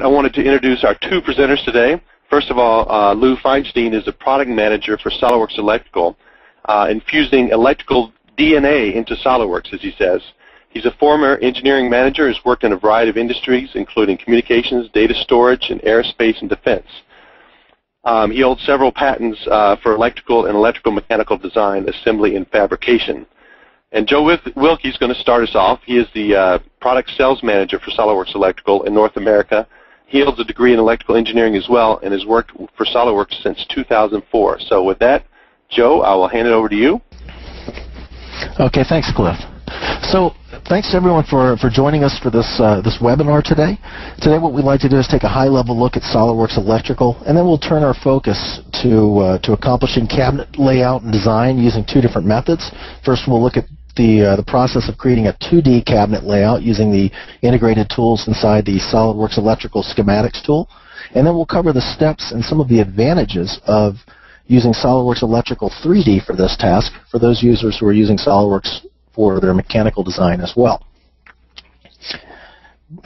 I wanted to introduce our two presenters today. First of all, uh, Lou Feinstein is a product manager for SOLIDWORKS Electrical, uh, infusing electrical DNA into SOLIDWORKS, as he says. He's a former engineering manager who's worked in a variety of industries, including communications, data storage, and aerospace and defense. Um, he holds several patents uh, for electrical and electrical mechanical design, assembly, and fabrication. And Joe Wilkie is going to start us off. He is the uh, product sales manager for SOLIDWORKS Electrical in North America he holds a degree in electrical engineering as well and has worked for SOLIDWORKS since 2004. So with that, Joe, I will hand it over to you. Okay, thanks, Cliff. So thanks to everyone for, for joining us for this, uh, this webinar today. Today what we'd like to do is take a high-level look at SOLIDWORKS Electrical, and then we'll turn our focus to, uh, to accomplishing cabinet layout and design using two different methods. First we'll look at the, uh, the process of creating a 2D cabinet layout using the integrated tools inside the SOLIDWORKS Electrical Schematics tool. And then we'll cover the steps and some of the advantages of using SOLIDWORKS Electrical 3D for this task for those users who are using SOLIDWORKS for their mechanical design as well.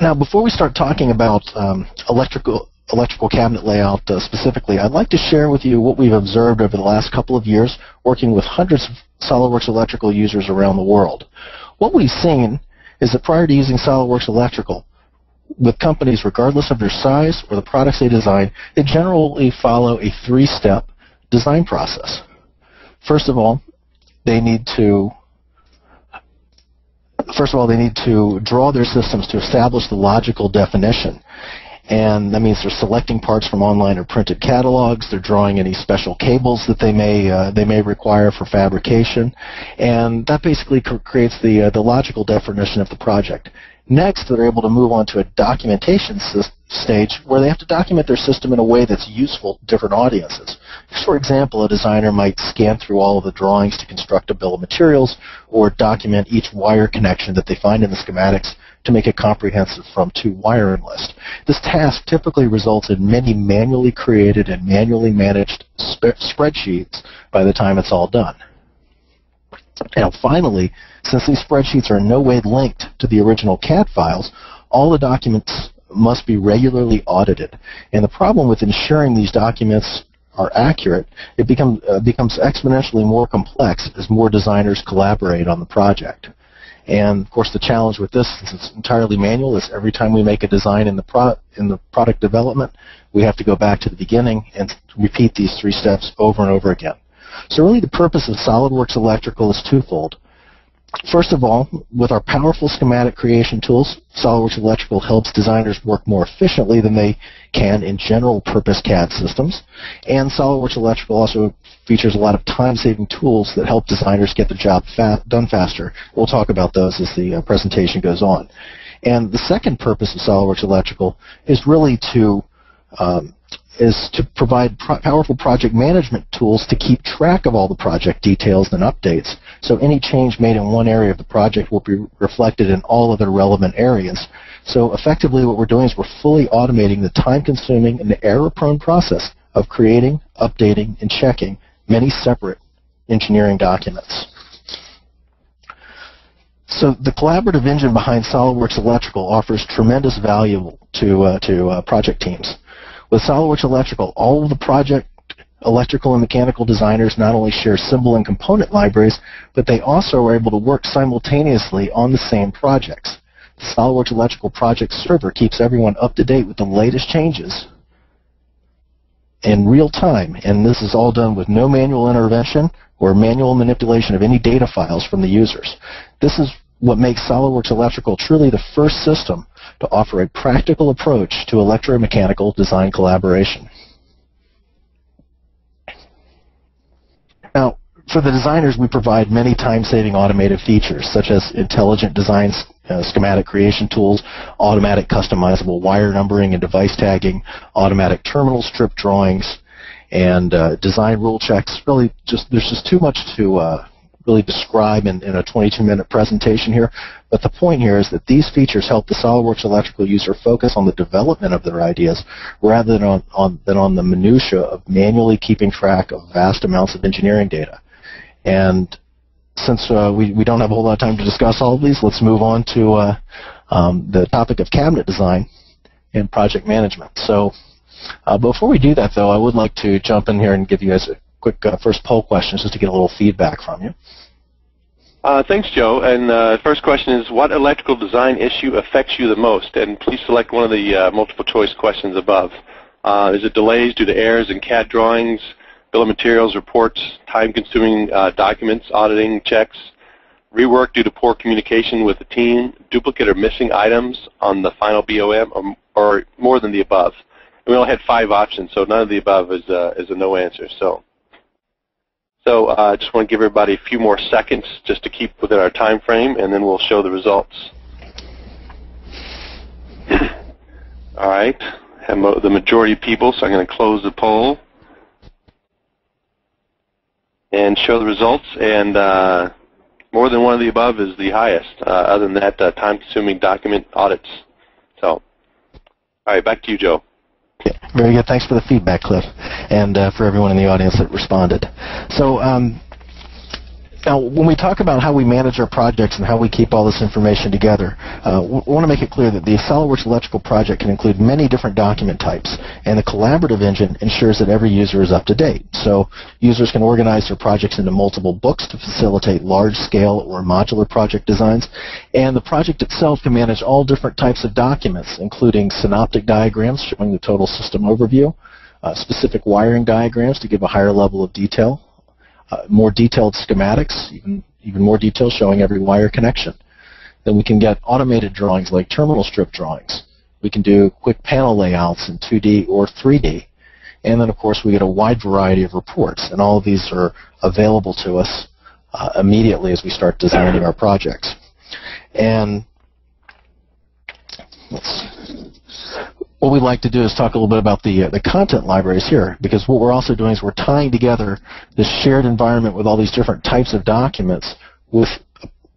Now, before we start talking about um, electrical electrical cabinet layout uh, specifically, I'd like to share with you what we've observed over the last couple of years working with hundreds of SOLIDWORKS Electrical users around the world. What we've seen is that prior to using SOLIDWORKS Electrical, with companies, regardless of their size or the products they design, they generally follow a three-step design process. First of all, they need to first of all, they need to draw their systems to establish the logical definition and that means they're selecting parts from online or printed catalogs. They're drawing any special cables that they may uh, they may require for fabrication, and that basically creates the uh, the logical definition of the project. Next, they're able to move on to a documentation stage where they have to document their system in a way that's useful to different audiences. For example, a designer might scan through all of the drawings to construct a bill of materials or document each wire connection that they find in the schematics to make it comprehensive from to wiring list. This task typically results in many manually created and manually managed sp spreadsheets by the time it's all done. Now finally, since these spreadsheets are in no way linked to the original CAD files, all the documents must be regularly audited. And the problem with ensuring these documents are accurate, it become, uh, becomes exponentially more complex as more designers collaborate on the project. And of course, the challenge with this, since it's entirely manual, is every time we make a design in the pro in the product development, we have to go back to the beginning and repeat these three steps over and over again. So really, the purpose of SolidWorks Electrical is twofold. First of all, with our powerful schematic creation tools, SOLIDWORKS Electrical helps designers work more efficiently than they can in general purpose CAD systems. And SOLIDWORKS Electrical also features a lot of time-saving tools that help designers get the job fa done faster. We'll talk about those as the uh, presentation goes on. And the second purpose of SOLIDWORKS Electrical is really to um, is to provide pro powerful project management tools to keep track of all the project details and updates. So any change made in one area of the project will be reflected in all other relevant areas. So effectively what we're doing is we're fully automating the time-consuming and error-prone process of creating, updating, and checking many separate engineering documents. So the collaborative engine behind SOLIDWORKS Electrical offers tremendous value to, uh, to uh, project teams. With SOLIDWORKS Electrical, all of the project electrical and mechanical designers not only share symbol and component libraries, but they also are able to work simultaneously on the same projects. The SOLIDWORKS Electrical Project Server keeps everyone up to date with the latest changes in real time, and this is all done with no manual intervention or manual manipulation of any data files from the users. This is what makes SOLIDWORKS Electrical truly the first system to offer a practical approach to electromechanical design collaboration. Now, for the designers, we provide many time-saving automated features, such as intelligent design uh, schematic creation tools, automatic customizable wire numbering and device tagging, automatic terminal strip drawings, and uh, design rule checks. Really, just there's just too much to uh, really describe in, in a 22-minute presentation here. But the point here is that these features help the SOLIDWORKS electrical user focus on the development of their ideas rather than on, on, than on the minutia of manually keeping track of vast amounts of engineering data. And since uh, we, we don't have a whole lot of time to discuss all of these, let's move on to uh, um, the topic of cabinet design. and project management. So uh, before we do that, though, I would like to jump in here and give you guys a quick uh, first poll question just to get a little feedback from you. Uh, thanks, Joe. And uh, first question is, what electrical design issue affects you the most? And please select one of the multiple choice questions above. Is it delays due to errors in CAD drawings, bill of materials, reports, time-consuming uh, documents, auditing, checks, rework due to poor communication with the team, duplicate or missing items on the final BOM, or, or more than the above? And we only had five options, so none of the above is, uh, is a no answer. So so uh, I uh, just want to give everybody a few more seconds just to keep within our time frame, and then we'll show the results. All right, the majority of people, so I'm going to close the poll and show the results. And uh, more than one of the above is the highest. Uh, other than that, uh, time-consuming document audits. So, all right, back to you, Joe. Yeah, very good. Thanks for the feedback, Cliff, and uh, for everyone in the audience that responded. So um, now, when we talk about how we manage our projects and how we keep all this information together, uh, we want to make it clear that the SOLIDWORKS electrical project can include many different document types, and the collaborative engine ensures that every user is up to date. So users can organize their projects into multiple books to facilitate large-scale or modular project designs, and the project itself can manage all different types of documents, including synoptic diagrams showing the total system overview, uh, specific wiring diagrams to give a higher level of detail, uh, more detailed schematics, even, even more detail showing every wire connection. Then we can get automated drawings like terminal strip drawings. We can do quick panel layouts in 2D or 3D. And then, of course, we get a wide variety of reports. And all of these are available to us uh, immediately as we start designing our projects. And let's what we'd like to do is talk a little bit about the, uh, the content libraries here, because what we're also doing is we're tying together this shared environment with all these different types of documents with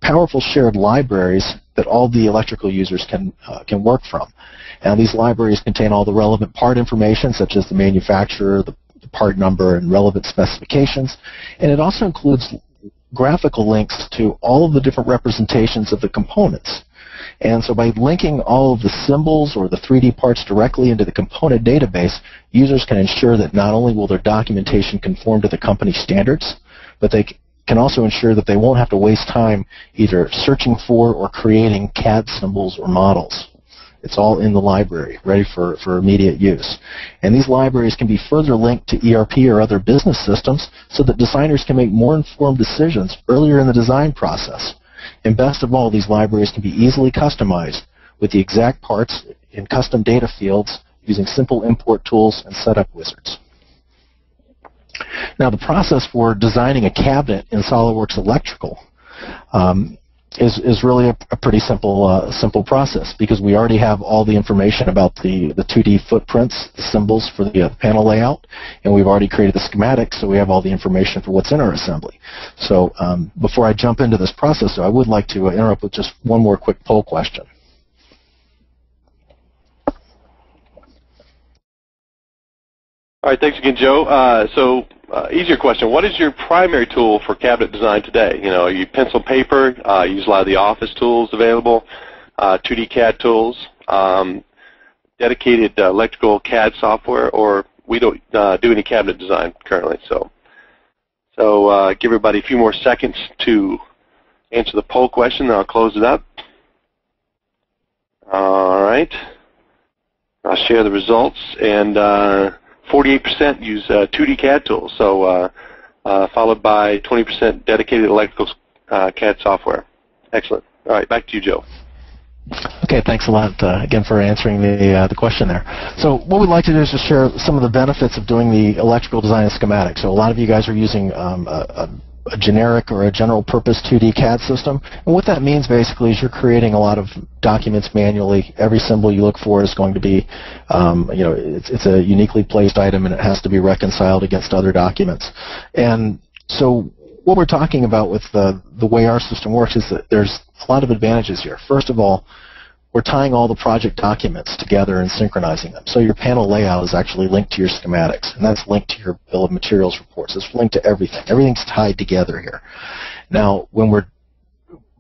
powerful shared libraries that all the electrical users can, uh, can work from. And these libraries contain all the relevant part information, such as the manufacturer, the, the part number, and relevant specifications. And it also includes graphical links to all of the different representations of the components. And so by linking all of the symbols or the 3D parts directly into the component database, users can ensure that not only will their documentation conform to the company standards, but they can also ensure that they won't have to waste time either searching for or creating CAD symbols or models. It's all in the library, ready for, for immediate use. And these libraries can be further linked to ERP or other business systems so that designers can make more informed decisions earlier in the design process. And best of all, these libraries can be easily customized with the exact parts in custom data fields using simple import tools and setup wizards. Now, the process for designing a cabinet in SOLIDWORKS Electrical um, is, is really a, a pretty simple uh, simple process because we already have all the information about the, the 2D footprints, the symbols for the uh, panel layout, and we've already created the schematic, so we have all the information for what's in our assembly. So um, before I jump into this process, I would like to interrupt with just one more quick poll question. All right, thanks again, Joe. Uh, so uh, easier question. What is your primary tool for cabinet design today? You know, you pencil paper, uh, use a lot of the office tools available, uh, 2D CAD tools, um, dedicated uh, electrical CAD software, or we don't uh, do any cabinet design currently. So, so uh, give everybody a few more seconds to answer the poll question, and I'll close it up. All right. I'll share the results and. 48% use uh, 2D CAD tools, so uh, uh, followed by 20% dedicated electrical uh, CAD software. Excellent. All right, back to you, Joe. Okay, thanks a lot uh, again for answering the uh, the question there. So what we'd like to do is just share some of the benefits of doing the electrical design and schematic. So a lot of you guys are using um, a, a a generic or a general purpose 2D CAD system. And what that means basically is you're creating a lot of documents manually. Every symbol you look for is going to be, um, you know, it's, it's a uniquely placed item and it has to be reconciled against other documents. And so what we're talking about with the, the way our system works is that there's a lot of advantages here. First of all, we're tying all the project documents together and synchronizing them. So your panel layout is actually linked to your schematics, and that's linked to your bill of materials reports. It's linked to everything. Everything's tied together here. Now, when we're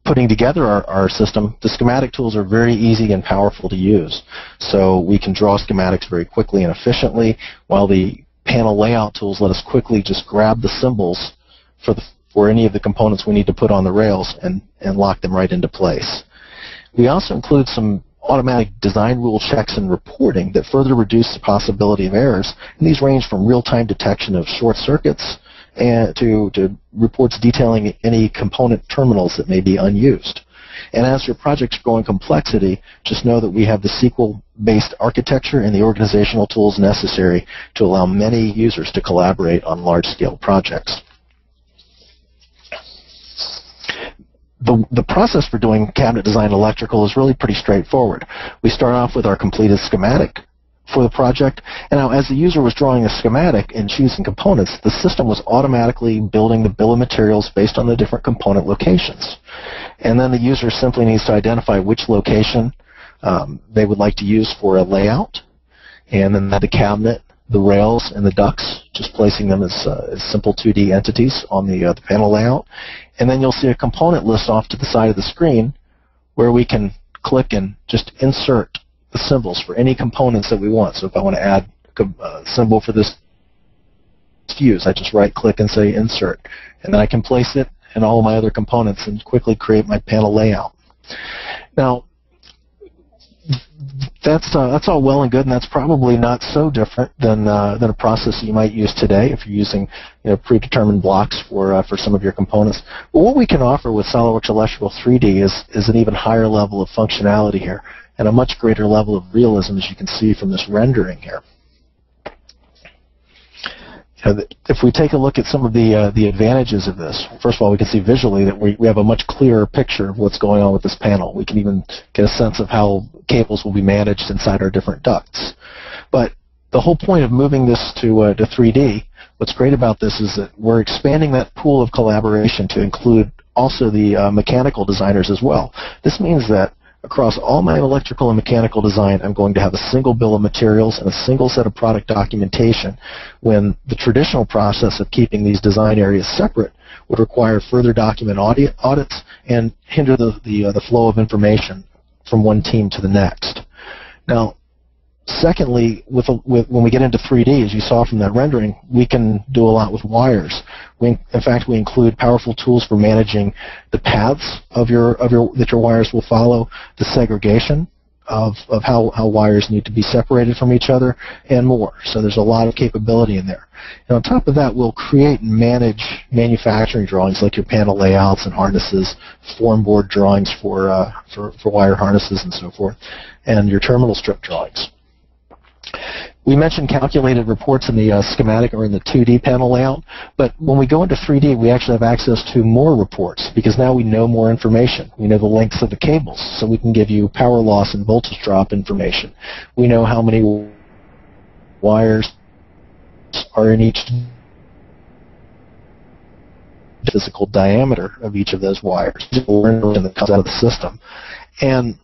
putting together our, our system, the schematic tools are very easy and powerful to use. So we can draw schematics very quickly and efficiently, while the panel layout tools let us quickly just grab the symbols for, the, for any of the components we need to put on the rails and, and lock them right into place. We also include some automatic design rule checks and reporting that further reduce the possibility of errors. And these range from real-time detection of short circuits and to, to reports detailing any component terminals that may be unused. And as your project's grow in complexity, just know that we have the SQL-based architecture and the organizational tools necessary to allow many users to collaborate on large-scale projects. The, the process for doing cabinet design electrical is really pretty straightforward. We start off with our completed schematic for the project, and now as the user was drawing a schematic and choosing components, the system was automatically building the bill of materials based on the different component locations. And then the user simply needs to identify which location um, they would like to use for a layout, and then the cabinet the rails and the ducts, just placing them as, uh, as simple 2D entities on the, uh, the panel layout. And then you'll see a component list off to the side of the screen where we can click and just insert the symbols for any components that we want. So if I want to add a symbol for this fuse, I just right click and say insert. And then I can place it in all my other components and quickly create my panel layout. Now, that's uh, that's all well and good, and that's probably not so different than uh, than a process you might use today if you're using you know, predetermined blocks for uh, for some of your components. But what we can offer with SOLIDWORKS Electrical 3D is is an even higher level of functionality here, and a much greater level of realism, as you can see from this rendering here if we take a look at some of the uh, the advantages of this, first of all, we can see visually that we, we have a much clearer picture of what's going on with this panel. We can even get a sense of how cables will be managed inside our different ducts. But the whole point of moving this to, uh, to 3D, what's great about this is that we're expanding that pool of collaboration to include also the uh, mechanical designers as well. This means that Across all my electrical and mechanical design, I'm going to have a single bill of materials and a single set of product documentation when the traditional process of keeping these design areas separate would require further document audit, audits and hinder the, the, uh, the flow of information from one team to the next. Now, Secondly, with, with, when we get into 3D, as you saw from that rendering, we can do a lot with wires. We, in fact, we include powerful tools for managing the paths of your, of your, that your wires will follow, the segregation of, of how, how wires need to be separated from each other, and more. So there's a lot of capability in there. And on top of that, we'll create and manage manufacturing drawings like your panel layouts and harnesses, form board drawings for, uh, for, for wire harnesses and so forth, and your terminal strip drawings. We mentioned calculated reports in the uh, schematic or in the 2D panel layout, but when we go into 3D, we actually have access to more reports because now we know more information. We know the lengths of the cables, so we can give you power loss and voltage drop information. We know how many wires are in each physical diameter of each of those wires that comes out of the system. And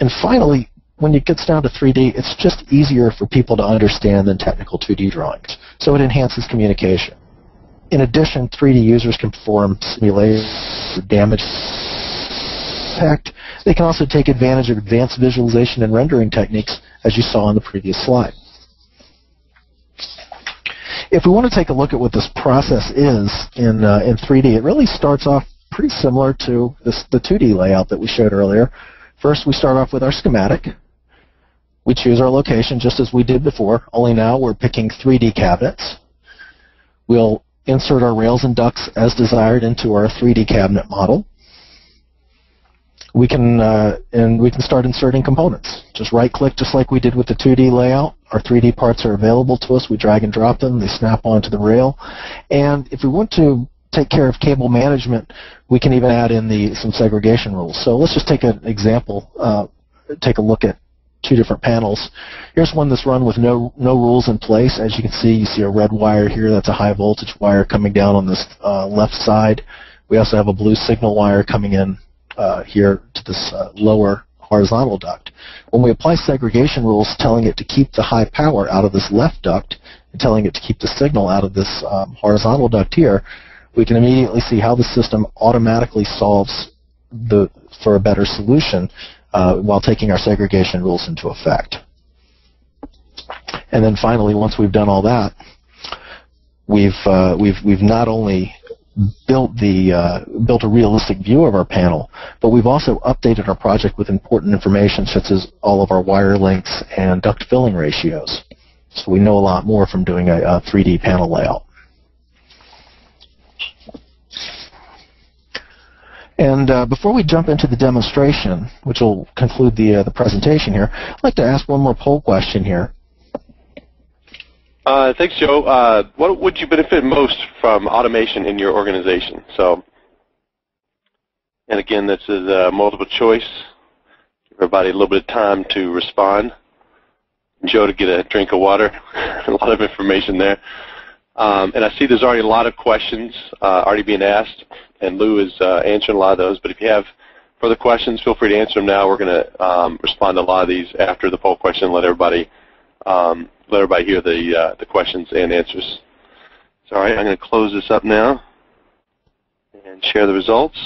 and finally, when it gets down to 3D, it's just easier for people to understand than technical 2D drawings. So it enhances communication. In addition, 3D users can perform simulations for damage effect. They can also take advantage of advanced visualization and rendering techniques, as you saw on the previous slide. If we want to take a look at what this process is in, uh, in 3D, it really starts off pretty similar to this, the 2D layout that we showed earlier. First, we start off with our schematic. We choose our location just as we did before, only now we're picking 3D cabinets. We'll insert our rails and ducts as desired into our 3D cabinet model. We can uh, and we can start inserting components. Just right-click, just like we did with the 2D layout. Our 3D parts are available to us. We drag and drop them. They snap onto the rail. And if we want to take care of cable management, we can even add in the some segregation rules. So let's just take an example. Uh, take a look at two different panels. Here's one that's run with no no rules in place. As you can see, you see a red wire here. That's a high voltage wire coming down on this uh, left side. We also have a blue signal wire coming in uh, here to this uh, lower horizontal duct. When we apply segregation rules telling it to keep the high power out of this left duct and telling it to keep the signal out of this um, horizontal duct here, we can immediately see how the system automatically solves the for a better solution uh, while taking our segregation rules into effect. And then finally, once we've done all that, we've uh, we've we've not only built the uh, built a realistic view of our panel, but we've also updated our project with important information such as all of our wire lengths and duct filling ratios. So we know a lot more from doing a, a 3D panel layout. And uh, before we jump into the demonstration, which will conclude the, uh, the presentation here, I'd like to ask one more poll question here. Uh, thanks, Joe. Uh, what would you benefit most from automation in your organization? So, and again, this is a multiple choice. Give everybody a little bit of time to respond. Joe to get a drink of water. a lot of information there. Um, and I see there's already a lot of questions uh, already being asked, and Lou is uh, answering a lot of those. But if you have further questions, feel free to answer them now. We're going to um, respond to a lot of these after the poll question let everybody um, let everybody hear the uh, the questions and answers. All right, I'm going to close this up now and share the results.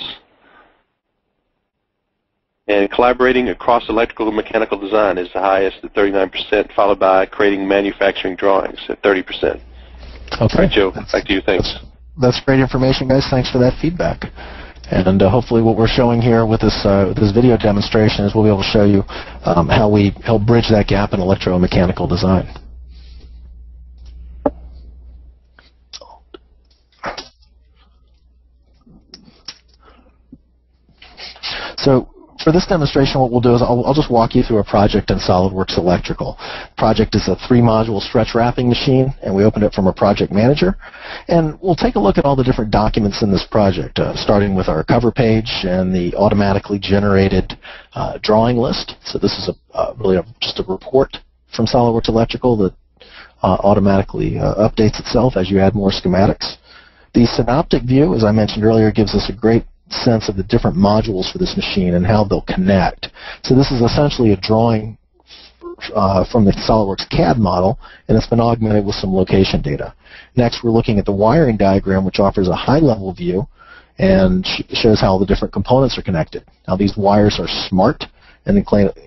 And collaborating across electrical and mechanical design is the highest at 39%, followed by creating manufacturing drawings at 30%. Okay. All right, Joe, back to you. Thanks. That's, that's great information, guys. Thanks for that feedback. And uh, hopefully what we're showing here with this, uh, this video demonstration is we'll be able to show you um, how we help bridge that gap in electromechanical design. So for this demonstration, what we'll do is I'll, I'll, just walk you through a project in SolidWorks Electrical. Project is a three-module stretch wrapping machine, and we opened it from a project manager. And we'll take a look at all the different documents in this project, uh, starting with our cover page and the automatically generated uh, drawing list. So this is a, uh, really a, just a report from SolidWorks Electrical that uh, automatically uh, updates itself as you add more schematics. The synoptic view, as I mentioned earlier, gives us a great sense of the different modules for this machine and how they'll connect. So this is essentially a drawing uh, from the SOLIDWORKS CAD model, and it's been augmented with some location data. Next, we're looking at the wiring diagram, which offers a high-level view and sh shows how the different components are connected. Now, these wires are smart and they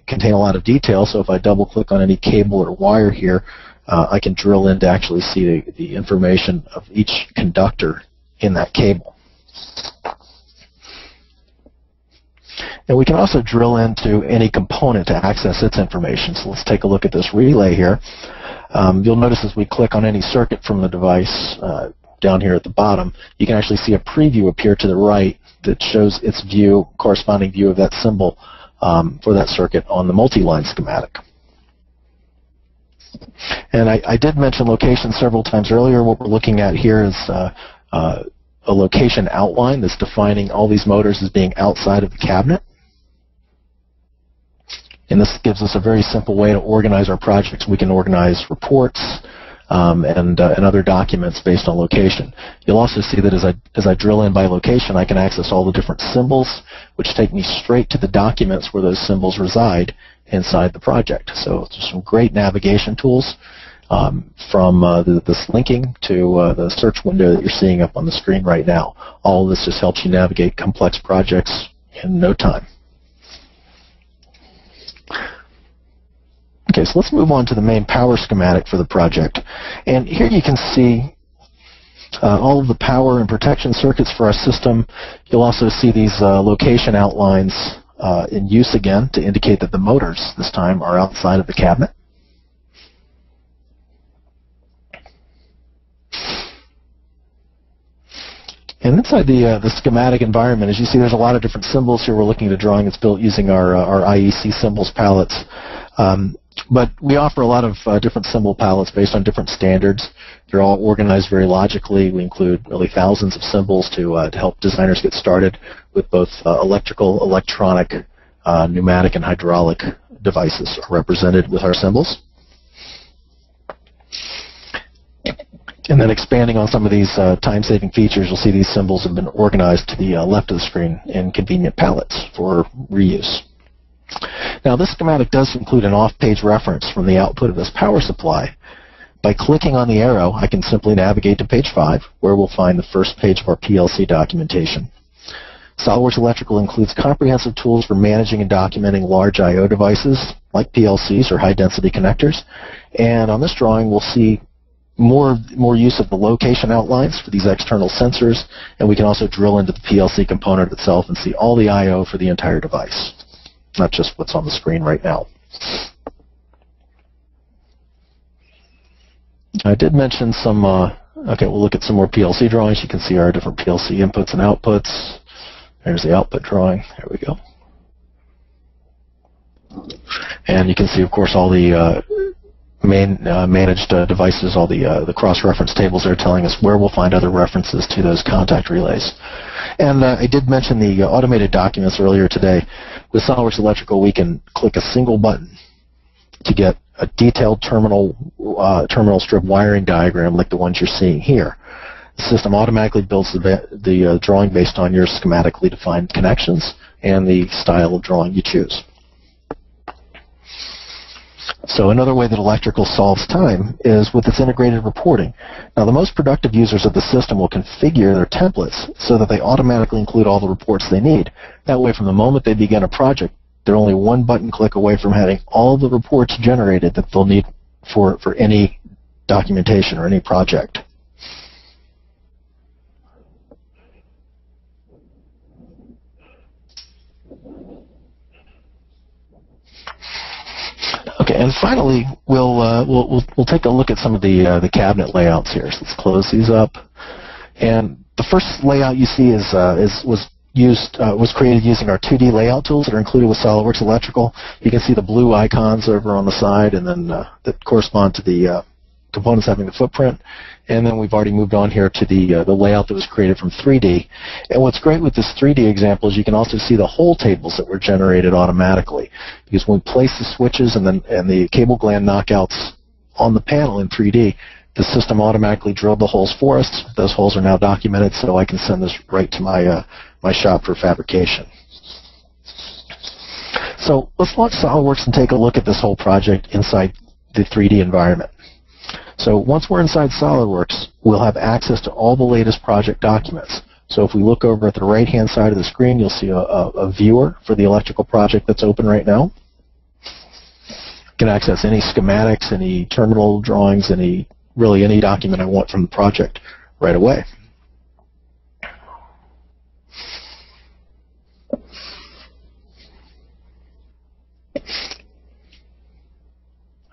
contain a lot of detail, so if I double-click on any cable or wire here, uh, I can drill in to actually see the, the information of each conductor in that cable. And we can also drill into any component to access its information. So let's take a look at this relay here. Um, you'll notice as we click on any circuit from the device uh, down here at the bottom, you can actually see a preview appear to the right that shows its view, corresponding view of that symbol um, for that circuit on the multi-line schematic. And I, I, did mention location several times earlier. What we're looking at here is uh, uh, a location outline that's defining all these motors as being outside of the cabinet. And this gives us a very simple way to organize our projects. We can organize reports um, and, uh, and other documents based on location. You'll also see that as I, as I drill in by location, I can access all the different symbols, which take me straight to the documents where those symbols reside inside the project. So some great navigation tools um, from uh, the, this linking to uh, the search window that you're seeing up on the screen right now. All this just helps you navigate complex projects in no time. Okay, so let's move on to the main power schematic for the project. And here you can see uh, all of the power and protection circuits for our system. You'll also see these uh, location outlines uh, in use again to indicate that the motors this time are outside of the cabinet. And inside the, uh, the schematic environment, as you see, there's a lot of different symbols here. We're looking at a drawing that's built using our, uh, our IEC symbols palettes. Um, but we offer a lot of uh, different symbol palettes based on different standards. They're all organized very logically. We include really thousands of symbols to, uh, to help designers get started with both uh, electrical, electronic, uh, pneumatic, and hydraulic devices are represented with our symbols. And then expanding on some of these uh, time-saving features, you'll see these symbols have been organized to the uh, left of the screen in convenient palettes for reuse. Now this schematic does include an off-page reference from the output of this power supply. By clicking on the arrow, I can simply navigate to page 5, where we'll find the first page of our PLC documentation. SOLIDWORKS Electrical includes comprehensive tools for managing and documenting large I.O. devices like PLCs or high-density connectors. And on this drawing, we'll see more, more use of the location outlines for these external sensors, and we can also drill into the PLC component itself and see all the I.O. for the entire device, not just what's on the screen right now. I did mention some, uh, okay, we'll look at some more PLC drawings. You can see our different PLC inputs and outputs. There's the output drawing. There we go. And you can see, of course, all the uh, main uh, managed uh, devices, all the uh, the cross-reference tables there telling us where we'll find other references to those contact relays. And uh, I did mention the uh, automated documents earlier today. With SOLIDWORKS Electrical, we can click a single button to get a detailed terminal uh, terminal strip wiring diagram like the ones you're seeing here. The system automatically builds the, the drawing based on your schematically defined connections and the style of drawing you choose. So another way that electrical solves time is with its integrated reporting. Now the most productive users of the system will configure their templates so that they automatically include all the reports they need. That way from the moment they begin a project, they're only one button click away from having all the reports generated that they'll need for, for any documentation or any project. Okay, and finally, we'll, uh, we'll, we'll, we'll, take a look at some of the, uh, the cabinet layouts here. So let's close these up. And the first layout you see is, uh, is was used uh, was created using our 2D layout tools that are included with SOLIDWORKS Electrical. You can see the blue icons over on the side, and then uh, that correspond to the uh, components having the footprint. And then we've already moved on here to the, uh, the layout that was created from 3D. And what's great with this 3D example is you can also see the hole tables that were generated automatically. Because when we place the switches and, then, and the cable gland knockouts on the panel in 3D, the system automatically drilled the holes for us. Those holes are now documented, so I can send this right to my, uh, my shop for fabrication. So let's launch SOLIDWORKS and take a look at this whole project inside the 3D environment. So once we're inside SOLIDWORKS, we'll have access to all the latest project documents. So if we look over at the right-hand side of the screen, you'll see a, a, a, viewer for the electrical project that's open right now. You can access any schematics, any terminal drawings, any really any document I want from the project right away.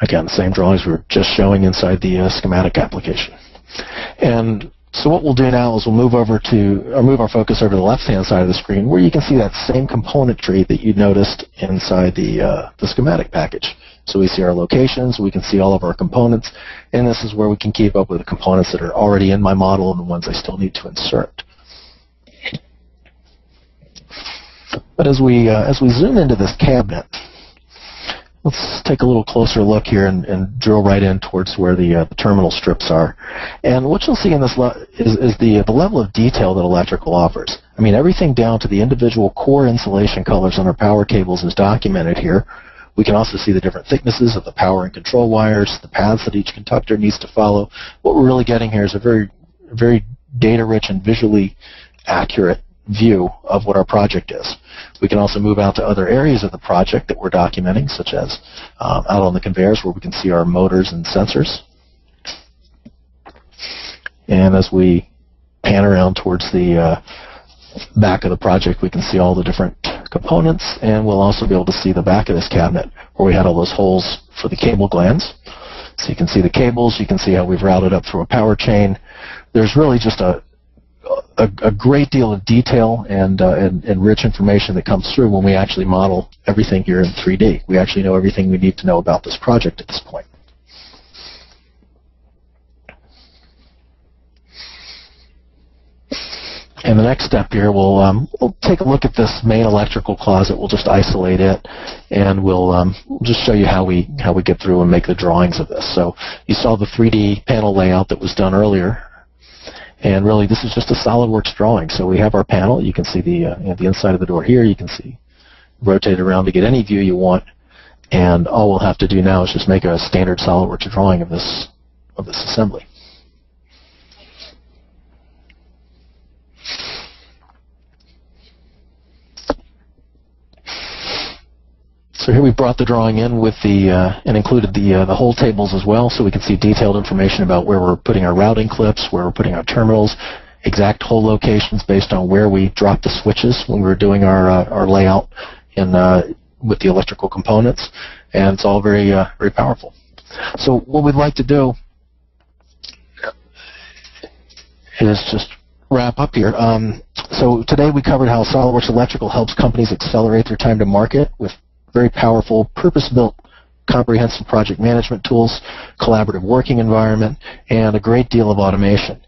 Again, same drawings we are just showing inside the uh, schematic application. And so what we'll do now is we'll move over to, or move our focus over to the left-hand side of the screen where you can see that same component tree that you noticed inside the, uh, the schematic package. So we see our locations, we can see all of our components, and this is where we can keep up with the components that are already in my model and the ones I still need to insert. But as we, uh, as we zoom into this cabinet, Let's take a little closer look here and, and drill right in towards where the, uh, the terminal strips are. And what you'll see in this is, is the, the level of detail that electrical offers. I mean, everything down to the individual core insulation colors on our power cables is documented here. We can also see the different thicknesses of the power and control wires, the paths that each conductor needs to follow. What we're really getting here is a very, very data-rich and visually accurate view of what our project is. We can also move out to other areas of the project that we're documenting, such as um, out on the conveyors where we can see our motors and sensors. And as we pan around towards the uh, back of the project, we can see all the different components, and we'll also be able to see the back of this cabinet where we had all those holes for the cable glands. So you can see the cables, you can see how we've routed up through a power chain. There's really just a, a, a great deal of detail and, uh, and, and rich information that comes through when we actually model everything here in 3D. We actually know everything we need to know about this project at this point. And the next step here, we'll, um, we'll take a look at this main electrical closet. We'll just isolate it, and we'll, um, we'll just show you how we how we get through and make the drawings of this. So you saw the 3D panel layout that was done earlier and really, this is just a SolidWorks drawing. So we have our panel. You can see the, uh, you know, the inside of the door here. You can see rotate around to get any view you want. And all we'll have to do now is just make a standard SolidWorks drawing of this, of this assembly. So here we brought the drawing in with the uh, and included the uh, the hole tables as well, so we can see detailed information about where we're putting our routing clips, where we're putting our terminals, exact hole locations based on where we dropped the switches when we were doing our uh, our layout in uh, with the electrical components, and it's all very uh, very powerful. So what we'd like to do is just wrap up here. Um, so today we covered how SOLIDWORKS Electrical helps companies accelerate their time to market with very powerful, purpose-built, comprehensive project management tools, collaborative working environment, and a great deal of automation.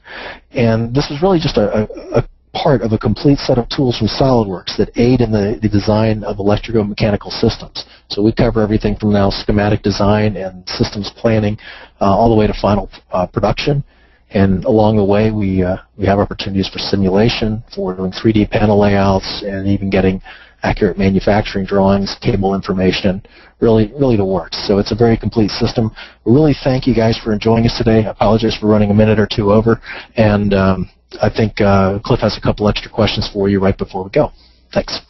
And this is really just a, a, part of a complete set of tools from SOLIDWORKS that aid in the, the design of electromechanical systems. So we cover everything from now schematic design and systems planning uh, all the way to final uh, production. And along the way, we, uh, we have opportunities for simulation, for doing 3D panel layouts, and even getting accurate manufacturing drawings, cable information, really, really the works. So it's a very complete system. We really thank you guys for enjoying us today. I apologize for running a minute or two over, and um, I think uh, Cliff has a couple extra questions for you right before we go. Thanks.